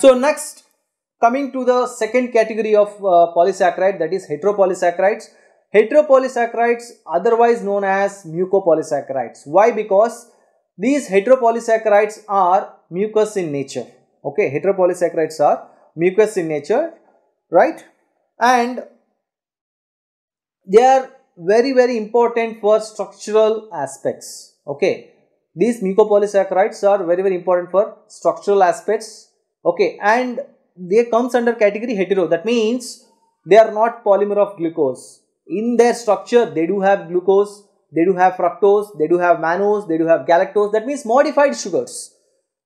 So next coming to the second category of uh, polysaccharide that is heteropolysaccharides. Heteropolysaccharides otherwise known as mucopolysaccharides. Why? Because these heteropolysaccharides are mucus in nature. Okay, heteropolysaccharides are mucus in nature, right? And they are very very important for structural aspects. Okay, these mucopolysaccharides are very very important for structural aspects. Okay, and they comes under category hetero. That means they are not polymer of glucose. In their structure, they do have glucose, they do have fructose, they do have mannose, they do have galactose. That means modified sugars.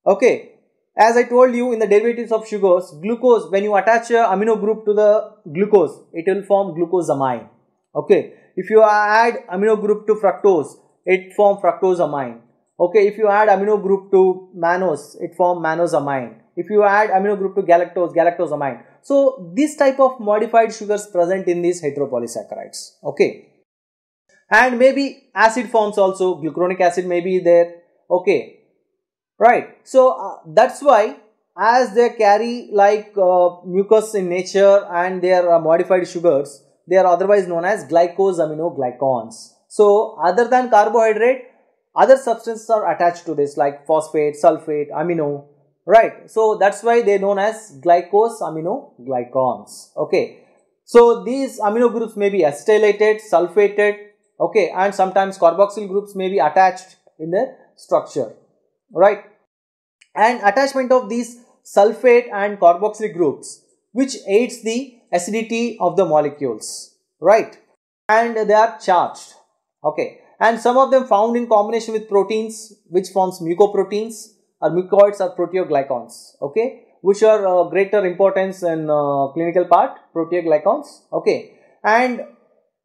Okay, as I told you in the derivatives of sugars, glucose, when you attach a amino group to the glucose, it will form glucosamine. Okay, if you add amino group to fructose, it form fructosamine. Okay, if you add amino group to mannose, it form mannosamine. If you add amino group to galactose, galactosamine. So, this type of modified sugars present in these heteropolysaccharides. Okay, and maybe acid forms also, glucuronic acid may be there. Okay, right. So, uh, that's why as they carry like uh, mucus in nature and they are uh, modified sugars, they are otherwise known as glycosaminoglycans. So, other than carbohydrate, other substances are attached to this like phosphate, sulfate, amino, right. So, that's why they are known as glycose glycosaminoglycans, okay. So, these amino groups may be acetylated, sulfated, okay, and sometimes carboxyl groups may be attached in the structure, right. And attachment of these sulfate and carboxyl groups which aids the acidity of the molecules, right, and they are charged, okay. And some of them found in combination with proteins which forms mucoproteins or mucoids or proteoglycans okay? Which are uh, greater importance in uh, clinical part proteoglycans okay? And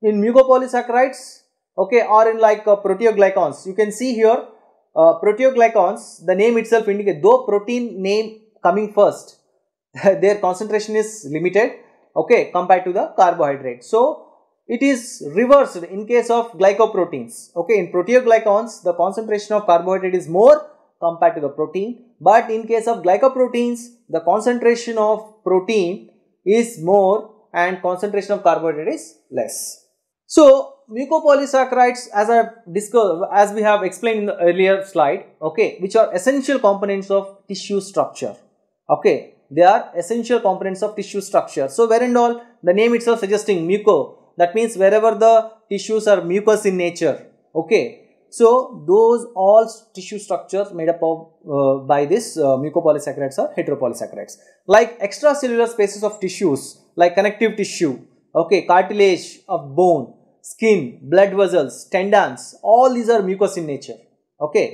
in mucopolysaccharides okay or in like uh, proteoglycans you can see here uh, proteoglycans the name itself indicate though protein name coming first their concentration is limited okay compared to the carbohydrate. So it is reversed in case of glycoproteins. Okay, in proteoglycans, the concentration of carbohydrate is more compared to the protein. But in case of glycoproteins, the concentration of protein is more and concentration of carbohydrate is less. So, mucopolysaccharides as I discussed, as we have explained in the earlier slide, okay, which are essential components of tissue structure. Okay, they are essential components of tissue structure. So, where and all, the name itself suggesting muco that means wherever the tissues are mucous in nature okay so those all tissue structures made up of uh, by this uh, mucopolysaccharides or heteropolysaccharides like extracellular spaces of tissues like connective tissue okay cartilage of bone skin blood vessels tendons all these are mucous in nature okay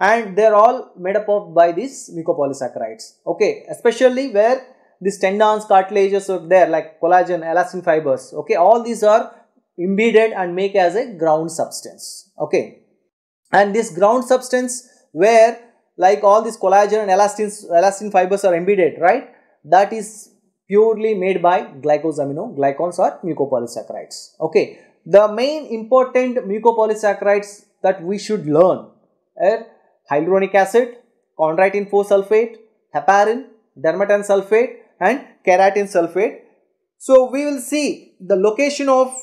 and they are all made up of by these mucopolysaccharides okay especially where these tendons, cartilages are there like collagen, elastin fibers. Okay, all these are embedded and make as a ground substance. Okay, and this ground substance where like all these collagen and elastin, elastin fibers are embedded, right? That is purely made by glycosaminoglycans or mucopolysaccharides. Okay, the main important mucopolysaccharides that we should learn are hyaluronic acid, chondroitin 4 sulfate, heparin, dermatan sulfate and keratin sulfate. So, we will see the location of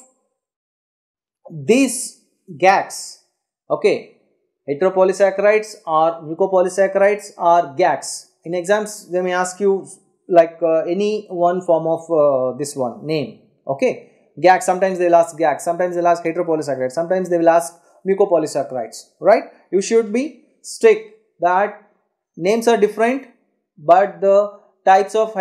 these GAGs, okay, heteropolysaccharides or mucopolysaccharides or GAGs. In exams, they may ask you like uh, any one form of uh, this one name, okay. GAG, sometimes they will ask GAG, sometimes they will ask heteropolysaccharides, sometimes they will ask mucopolysaccharides, right. You should be strict that names are different, but the types of uh,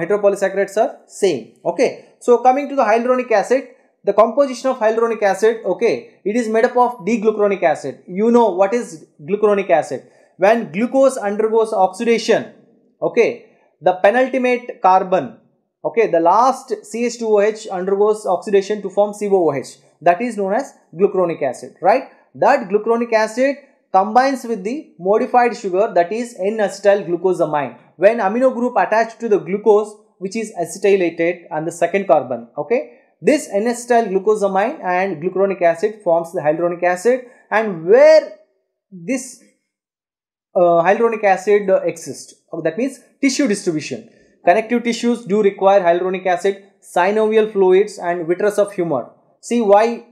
heteropolysaccharides are same okay so coming to the hyaluronic acid the composition of hyaluronic acid okay it is made up of d-glucuronic acid. You know what is glucuronic acid. When glucose undergoes oxidation okay the penultimate carbon okay the last CH2OH undergoes oxidation to form COOH that is known as glucuronic acid right? That glucuronic acid combines with the modified sugar that is N-acetyl glucosamine when amino group attached to the glucose which is acetylated and the second carbon okay this N-acetyl glucosamine and glucuronic acid forms the hyaluronic acid and where this uh, hyaluronic acid uh, exists. Okay, that means tissue distribution. Connective tissues do require hyaluronic acid, synovial fluids and vitreous of humor. See why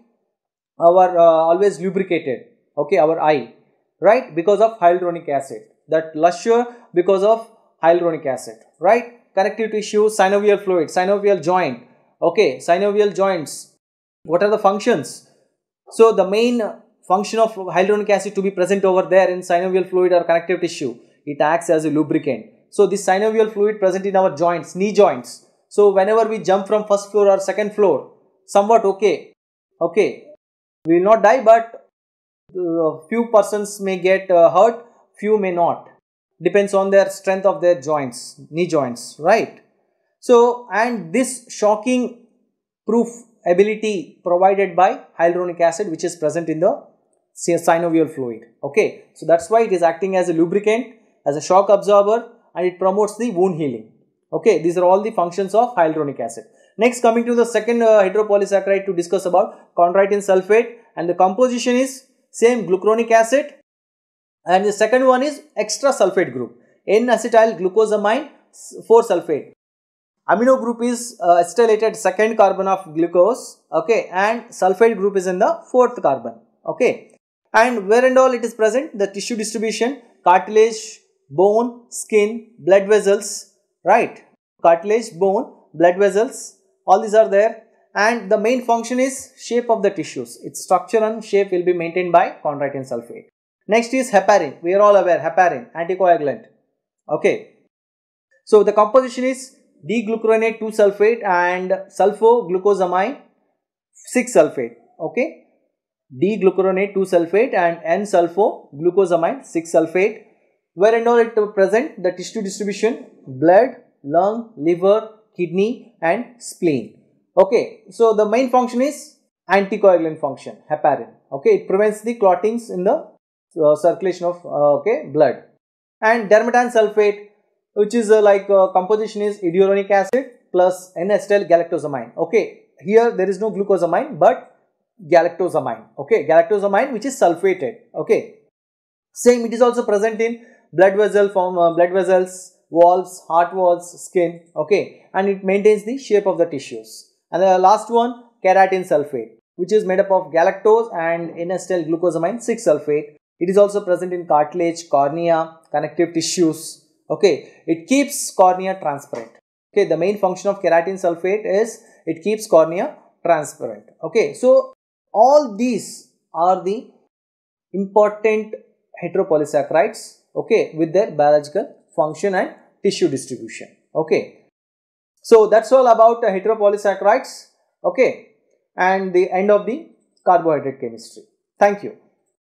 our uh, always lubricated, okay, our eye, right? Because of hyaluronic acid. That luster because of hyaluronic acid, right? Connective tissue, synovial fluid, synovial joint, okay, synovial joints. What are the functions? So the main function of hyaluronic acid to be present over there in synovial fluid or connective tissue. It acts as a lubricant. So this synovial fluid present in our joints, knee joints. So whenever we jump from first floor or second floor, somewhat okay, okay, we will not die but uh, few persons may get uh, hurt, few may not. Depends on their strength of their joints, knee joints, right? So and this shocking proof ability provided by hyaluronic acid which is present in the synovial fluid. Okay, so that's why it is acting as a lubricant, as a shock absorber and it promotes the wound healing. Okay, these are all the functions of hyaluronic acid. Next coming to the second uh, heteropolysaccharide to discuss about chondroitin sulfate and the composition is same glucuronic acid and the second one is extra sulfate group N-acetyl glucosamine 4-sulfate. Amino group is uh, acetylated second carbon of glucose okay and sulfate group is in the fourth carbon okay. And where and all it is present? The tissue distribution cartilage bone skin blood vessels right. Cartilage bone blood vessels all these are there. And the main function is shape of the tissues. Its structure and shape will be maintained by chondroitin sulfate. Next is heparin. We are all aware heparin anticoagulant okay. So the composition is d-glucuronate 2 sulfate and sulfoglucosamine 6 sulfate okay D-glucuronate 2-sulfate and N-sulfo-glucosamine 6-sulfate. Where and all it present the tissue distribution blood, lung, liver, kidney and spleen. Okay, so the main function is anticoagulant function heparin. Okay, it prevents the clottings in the uh, circulation of uh, okay blood. And dermatan sulfate which is uh, like uh, composition is iduronic acid plus N-acetyl galactosamine. Okay, here there is no glucosamine but galactosamine. Okay galactosamine which is sulfated. Okay same it is also present in blood vessel form uh, blood vessels walls heart walls skin. Okay and it maintains the shape of the tissues. And the last one keratin sulfate which is made up of galactose and N-acetyl glucosamine 6 sulfate. It is also present in cartilage cornea connective tissues okay it keeps cornea transparent. Okay the main function of keratin sulfate is it keeps cornea transparent. Okay so all these are the important heteropolysaccharides okay with their biological function and tissue distribution. Okay so that's all about heteropolysaccharides okay and the end of the carbohydrate chemistry. Thank you